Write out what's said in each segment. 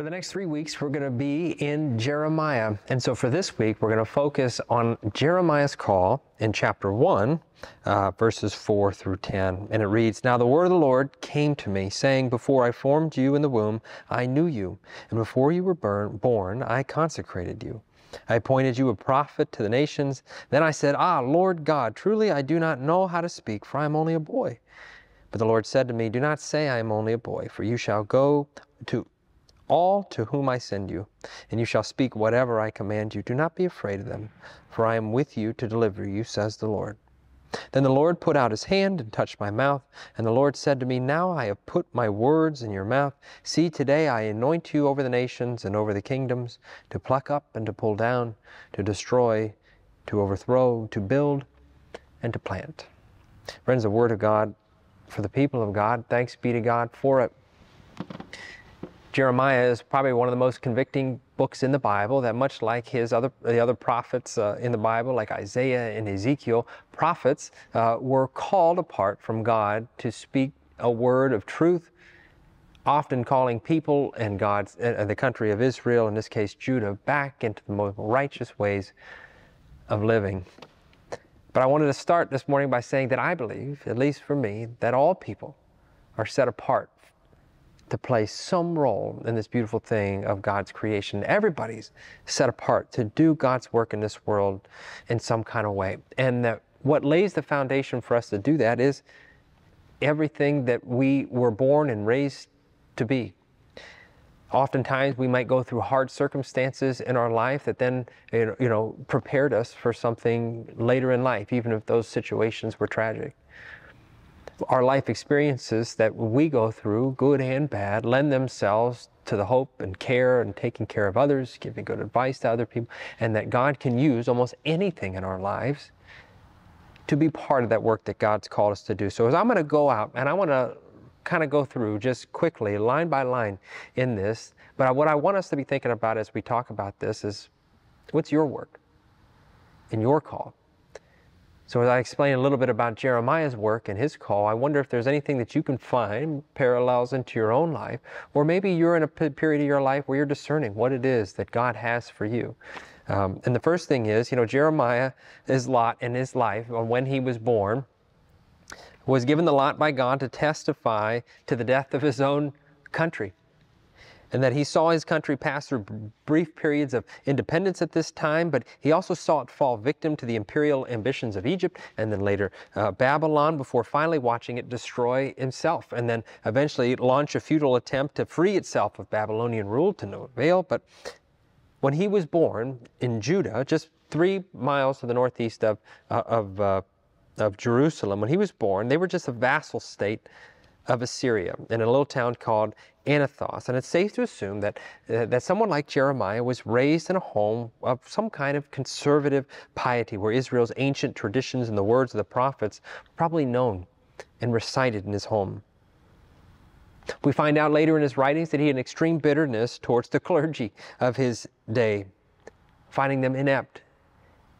For the next three weeks, we're going to be in Jeremiah. And so for this week, we're going to focus on Jeremiah's call in chapter 1, uh, verses 4 through 10. And it reads Now the word of the Lord came to me, saying, Before I formed you in the womb, I knew you. And before you were burn, born, I consecrated you. I appointed you a prophet to the nations. Then I said, Ah, Lord God, truly I do not know how to speak, for I am only a boy. But the Lord said to me, Do not say I am only a boy, for you shall go to all to whom I send you, and you shall speak whatever I command you. Do not be afraid of them, for I am with you to deliver you, says the Lord. Then the Lord put out his hand and touched my mouth, and the Lord said to me, Now I have put my words in your mouth. See, today I anoint you over the nations and over the kingdoms, to pluck up and to pull down, to destroy, to overthrow, to build, and to plant. Friends, the Word of God for the people of God. Thanks be to God for it. Jeremiah is probably one of the most convicting books in the Bible. That much like his other the other prophets uh, in the Bible, like Isaiah and Ezekiel, prophets uh, were called apart from God to speak a word of truth, often calling people and God's uh, the country of Israel, in this case Judah, back into the most righteous ways of living. But I wanted to start this morning by saying that I believe, at least for me, that all people are set apart to play some role in this beautiful thing of God's creation. Everybody's set apart to do God's work in this world in some kind of way. And that what lays the foundation for us to do that is everything that we were born and raised to be. Oftentimes, we might go through hard circumstances in our life that then, you know, prepared us for something later in life, even if those situations were tragic our life experiences that we go through, good and bad, lend themselves to the hope and care and taking care of others, giving good advice to other people, and that God can use almost anything in our lives to be part of that work that God's called us to do. So as I'm going to go out and I want to kind of go through just quickly, line by line in this, but what I want us to be thinking about as we talk about this is what's your work and your call? So as I explain a little bit about Jeremiah's work and his call, I wonder if there's anything that you can find parallels into your own life, or maybe you're in a period of your life where you're discerning what it is that God has for you. Um, and the first thing is, you know, Jeremiah, his lot in his life, when he was born, was given the lot by God to testify to the death of his own country and that he saw his country pass through brief periods of independence at this time, but he also saw it fall victim to the imperial ambitions of Egypt and then later uh, Babylon before finally watching it destroy himself and then eventually launch a futile attempt to free itself of Babylonian rule to no avail. But when he was born in Judah, just three miles to the northeast of, uh, of, uh, of Jerusalem, when he was born, they were just a vassal state of Assyria in a little town called Anathoth. And it's safe to assume that, uh, that someone like Jeremiah was raised in a home of some kind of conservative piety where Israel's ancient traditions and the words of the prophets were probably known and recited in his home. We find out later in his writings that he had an extreme bitterness towards the clergy of his day, finding them inept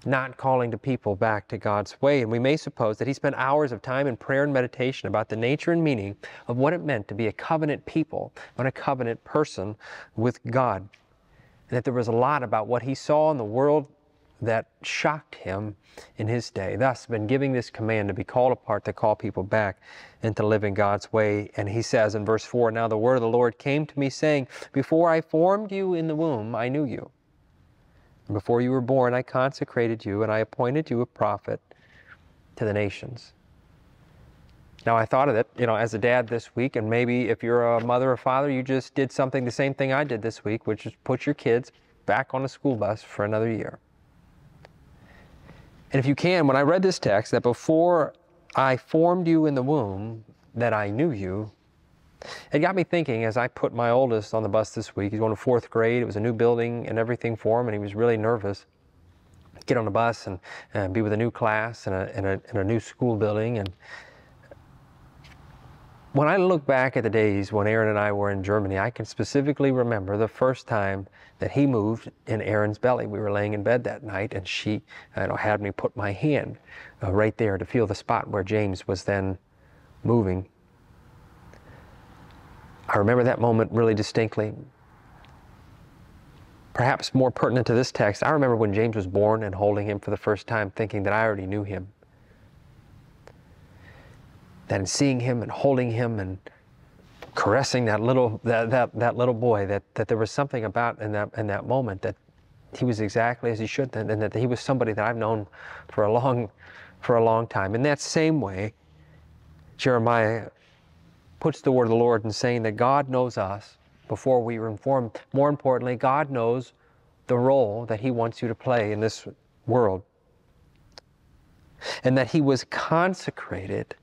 not calling the people back to God's way. And we may suppose that he spent hours of time in prayer and meditation about the nature and meaning of what it meant to be a covenant people and a covenant person with God. And that there was a lot about what he saw in the world that shocked him in his day. Thus, been giving this command to be called apart to call people back and to live in God's way. And he says in verse 4 Now the word of the Lord came to me, saying, Before I formed you in the womb, I knew you. Before you were born, I consecrated you and I appointed you a prophet to the nations. Now, I thought of it, you know, as a dad this week, and maybe if you're a mother or father, you just did something, the same thing I did this week, which is put your kids back on a school bus for another year. And if you can, when I read this text, that before I formed you in the womb, that I knew you, it got me thinking as I put my oldest on the bus this week. He's going to fourth grade. It was a new building and everything for him, and he was really nervous. Get on the bus and, and be with a new class and a, and, a, and a new school building. And when I look back at the days when Erin and I were in Germany, I can specifically remember the first time that he moved in Erin's belly. We were laying in bed that night, and she you know, had me put my hand uh, right there to feel the spot where James was then moving I remember that moment really distinctly. Perhaps more pertinent to this text, I remember when James was born and holding him for the first time, thinking that I already knew him. That in seeing him and holding him and caressing that little that, that, that little boy, that, that there was something about in that in that moment that he was exactly as he should and that he was somebody that I've known for a long for a long time. In that same way, Jeremiah puts the word of the Lord in saying that God knows us before we were informed. More importantly, God knows the role that He wants you to play in this world. And that He was consecrated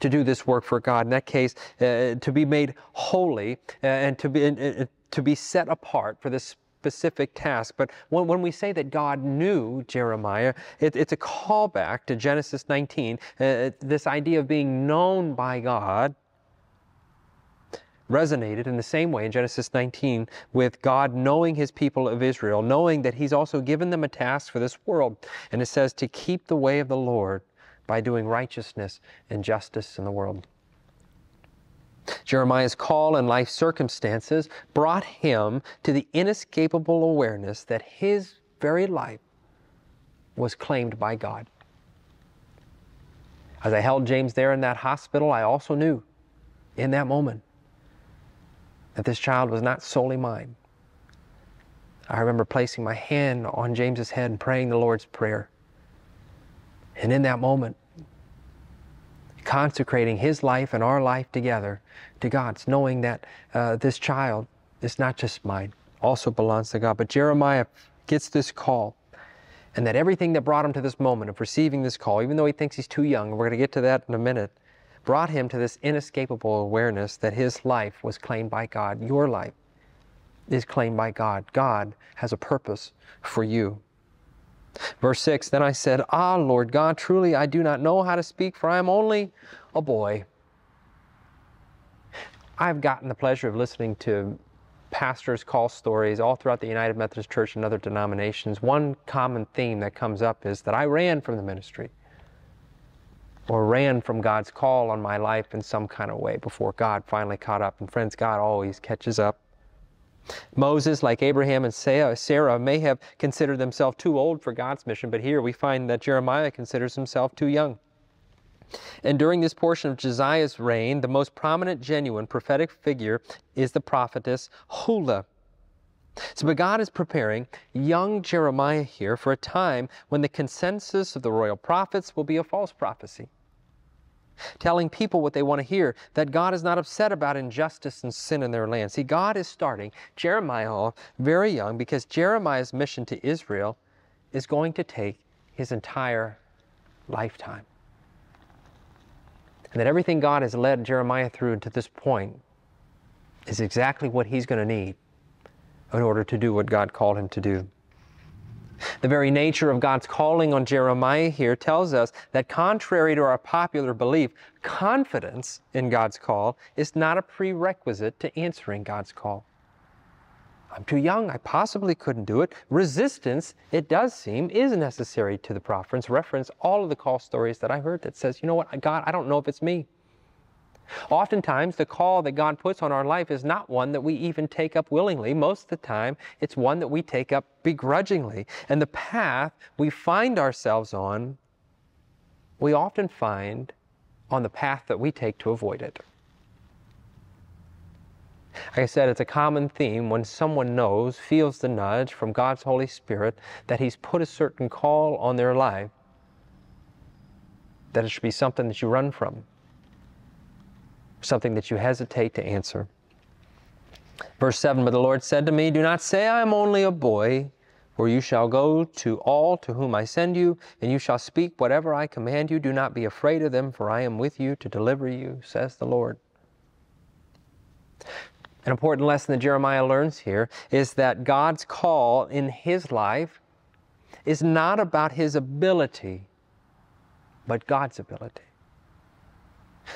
to do this work for God. In that case, uh, to be made holy uh, and to be, uh, to be set apart for this specific task. But when, when we say that God knew Jeremiah, it, it's a callback to Genesis 19, uh, this idea of being known by God resonated in the same way in Genesis 19 with God knowing his people of Israel, knowing that he's also given them a task for this world. And it says to keep the way of the Lord by doing righteousness and justice in the world. Jeremiah's call and life circumstances brought him to the inescapable awareness that his very life was claimed by God. As I held James there in that hospital, I also knew in that moment that this child was not solely mine. I remember placing my hand on James's head and praying the Lord's Prayer. And in that moment, consecrating his life and our life together to God's, knowing that uh, this child is not just mine, also belongs to God. But Jeremiah gets this call, and that everything that brought him to this moment of receiving this call, even though he thinks he's too young, we're going to get to that in a minute, brought him to this inescapable awareness that his life was claimed by God. Your life is claimed by God. God has a purpose for you. Verse 6 Then I said, Ah, Lord God, truly I do not know how to speak, for I am only a boy. I've gotten the pleasure of listening to pastors call stories all throughout the United Methodist Church and other denominations. One common theme that comes up is that I ran from the ministry or ran from God's call on my life in some kind of way before God finally caught up. And friends, God always catches up. Moses, like Abraham and Sarah, may have considered themselves too old for God's mission, but here we find that Jeremiah considers himself too young. And during this portion of Josiah's reign, the most prominent, genuine prophetic figure is the prophetess Huldah. So, but God is preparing young Jeremiah here for a time when the consensus of the royal prophets will be a false prophecy telling people what they want to hear, that God is not upset about injustice and sin in their land. See, God is starting Jeremiah off very young because Jeremiah's mission to Israel is going to take his entire lifetime. And that everything God has led Jeremiah through to this point is exactly what he's going to need in order to do what God called him to do. The very nature of God's calling on Jeremiah here tells us that contrary to our popular belief, confidence in God's call is not a prerequisite to answering God's call. I'm too young, I possibly couldn't do it. Resistance, it does seem, is necessary to the prophets. Reference all of the call stories that I heard that says, you know what, God, I don't know if it's me. Oftentimes, the call that God puts on our life is not one that we even take up willingly. Most of the time, it's one that we take up begrudgingly. And the path we find ourselves on, we often find on the path that we take to avoid it. Like I said, it's a common theme when someone knows, feels the nudge from God's Holy Spirit that He's put a certain call on their life, that it should be something that you run from something that you hesitate to answer. Verse 7 But the Lord said to me, Do not say, I am only a boy, for you shall go to all to whom I send you, and you shall speak whatever I command you. Do not be afraid of them, for I am with you to deliver you, says the Lord. An important lesson that Jeremiah learns here is that God's call in his life is not about his ability, but God's ability.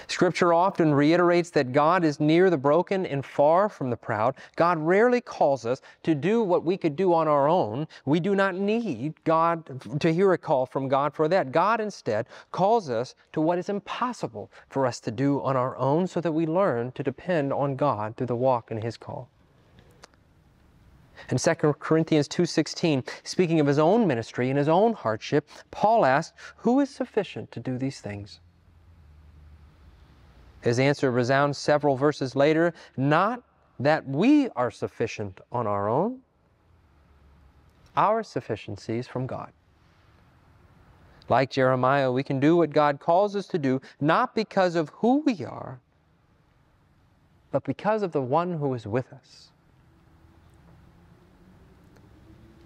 Scripture often reiterates that God is near the broken and far from the proud. God rarely calls us to do what we could do on our own. We do not need God to hear a call from God for that. God instead calls us to what is impossible for us to do on our own so that we learn to depend on God through the walk in His call. In 2 Corinthians 2:16, speaking of his own ministry and his own hardship, Paul asked, "Who is sufficient to do these things?" His answer resounds several verses later, not that we are sufficient on our own. Our sufficiency is from God. Like Jeremiah, we can do what God calls us to do, not because of who we are, but because of the one who is with us.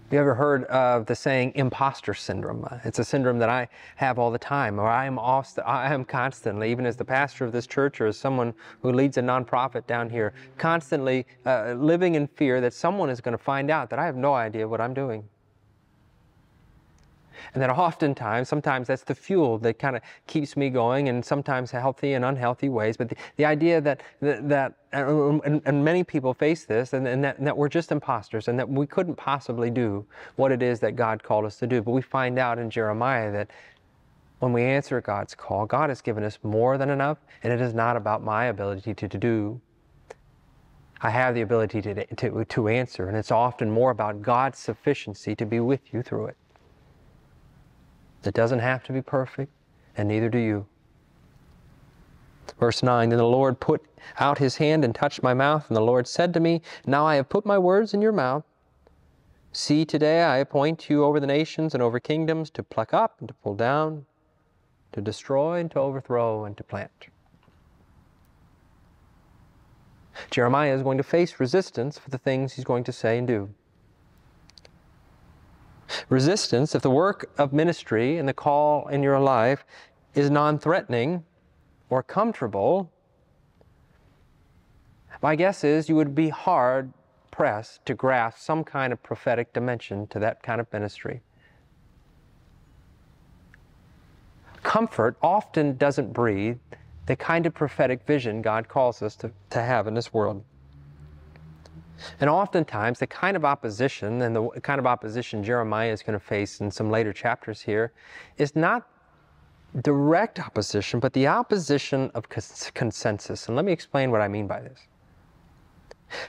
Have you ever heard of the saying imposter syndrome? It's a syndrome that I have all the time, or I am, I am constantly, even as the pastor of this church or as someone who leads a nonprofit down here, constantly uh, living in fear that someone is going to find out that I have no idea what I'm doing. And that oftentimes, sometimes that's the fuel that kind of keeps me going, and sometimes healthy and unhealthy ways. But the, the idea that, that, that um, and, and, many people face this, and, and, that, and that we're just imposters, and that we couldn't possibly do what it is that God called us to do. But we find out in Jeremiah that when we answer God's call, God has given us more than enough, and it is not about my ability to, to do. I have the ability to, to, to answer, and it's often more about God's sufficiency to be with you through it. It doesn't have to be perfect, and neither do you. Verse 9 Then the Lord put out his hand and touched my mouth, and the Lord said to me, Now I have put my words in your mouth. See, today I appoint you over the nations and over kingdoms to pluck up and to pull down, to destroy and to overthrow and to plant. Jeremiah is going to face resistance for the things he's going to say and do. Resistance, if the work of ministry and the call in your life is non threatening or comfortable, my guess is you would be hard pressed to grasp some kind of prophetic dimension to that kind of ministry. Comfort often doesn't breathe the kind of prophetic vision God calls us to, to have in this world. And oftentimes, the kind of opposition and the kind of opposition Jeremiah is going to face in some later chapters here is not direct opposition, but the opposition of consensus. And let me explain what I mean by this.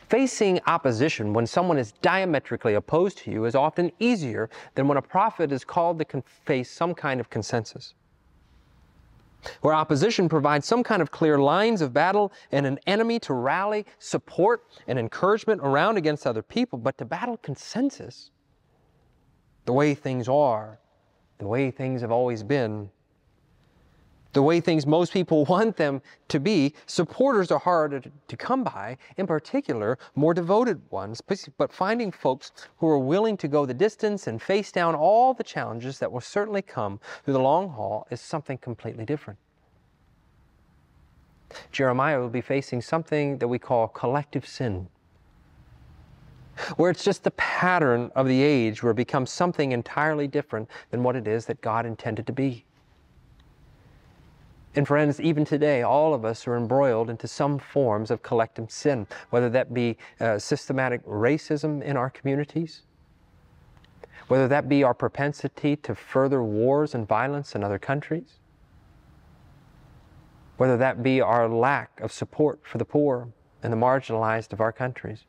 Facing opposition when someone is diametrically opposed to you is often easier than when a prophet is called to face some kind of consensus where opposition provides some kind of clear lines of battle and an enemy to rally support and encouragement around against other people, but to battle consensus, the way things are, the way things have always been, the way things most people want them to be, supporters are harder to come by, in particular, more devoted ones. But finding folks who are willing to go the distance and face down all the challenges that will certainly come through the long haul is something completely different. Jeremiah will be facing something that we call collective sin where it's just the pattern of the age where it becomes something entirely different than what it is that God intended to be. And friends, even today, all of us are embroiled into some forms of collective sin, whether that be uh, systematic racism in our communities, whether that be our propensity to further wars and violence in other countries, whether that be our lack of support for the poor and the marginalized of our countries.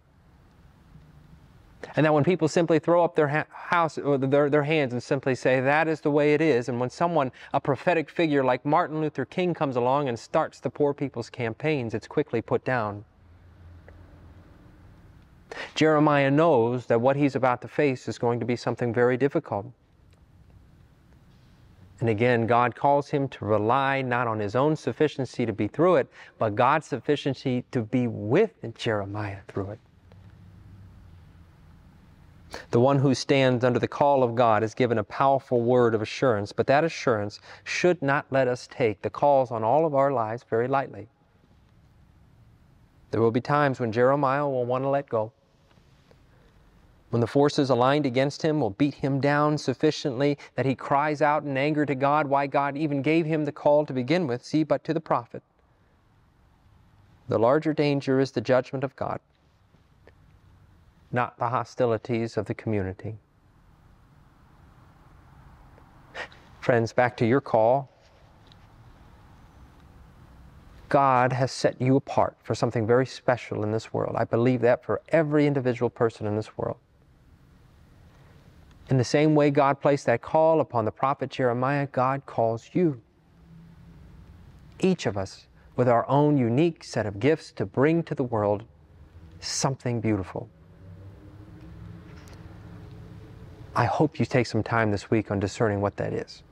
And that when people simply throw up their ha- house or their, their hands and simply say, that is the way it is, and when someone, a prophetic figure like Martin Luther King comes along and starts the poor people's campaigns, it's quickly put down. Jeremiah knows that what he's about to face is going to be something very difficult. And again, God calls him to rely not on his own sufficiency to be through it, but God's sufficiency to be with Jeremiah through it. The one who stands under the call of God is given a powerful word of assurance, but that assurance should not let us take the calls on all of our lives very lightly. There will be times when Jeremiah will want to let go. When the forces aligned against him will beat him down sufficiently that he cries out in anger to God why God even gave him the call to begin with, see, but to the prophet. The larger danger is the judgment of God not the hostilities of the community. Friends, back to your call. God has set you apart for something very special in this world. I believe that for every individual person in this world. In the same way God placed that call upon the prophet Jeremiah, God calls you. Each of us with our own unique set of gifts to bring to the world something beautiful. I hope you take some time this week on discerning what that is.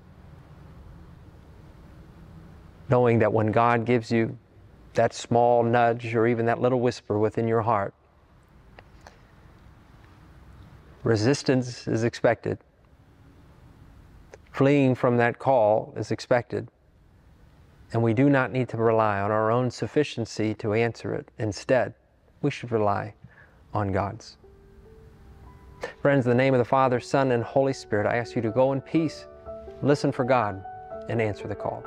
Knowing that when God gives you that small nudge or even that little whisper within your heart, resistance is expected. Fleeing from that call is expected. And we do not need to rely on our own sufficiency to answer it. Instead, we should rely on God's. Friends, in the name of the Father, Son, and Holy Spirit, I ask you to go in peace, listen for God, and answer the call.